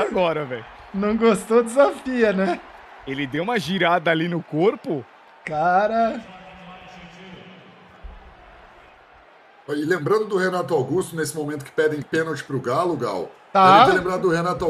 agora, velho. Não gostou, desafia, né? Ele deu uma girada ali no corpo. Cara. E lembrando do Renato Augusto, nesse momento que pedem pênalti pro Galo, Gal. Tá. Deve ter do Renato Augusto.